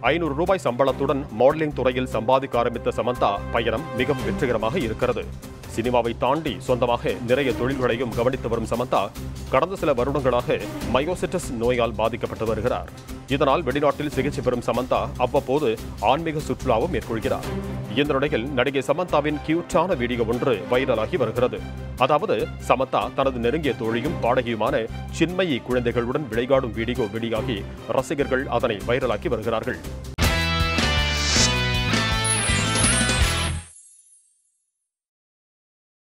ஐநூறு ரூபாய் சம்பளத்துடன் மாடலிங் துறையில் சம்பாதிக்க ஆரம்பித்த சமந்தா பயணம் மிகவும் வெற்றிகரமாக இருக்கிறது. சினிமாவை தாண்டி சொந்தமாக நிறைய தொழில்களையும் கவனித்து வரும் சமந்தா கடந்த சில வருடங்களாக மயோசிட்டஸ் நோயால் பாதிக்கப்பட்டு வருகிறார். இதனால் வெளிநாட்டில் சிகிச்சை பெறும் சமந்தா அவ்வப்போது ஆன்மீக சுற்றுலாவும் மேற்கொள்கிறார். இந்த நிலையில் நடிகை சமந்தாவின் கியூட்டான வீடியோ ஒன்று வைரலாகி வருகிறது. அதாவது சமந்தா தனது நெருங்கிய தோழியும் பாடகியுமான சின்மயி குழந்தைகளுடன் விளையாடும் வீடியோ வெளியாகி ரசிகர்கள் அதனை வைரலாக்கி வருகிறார்கள்.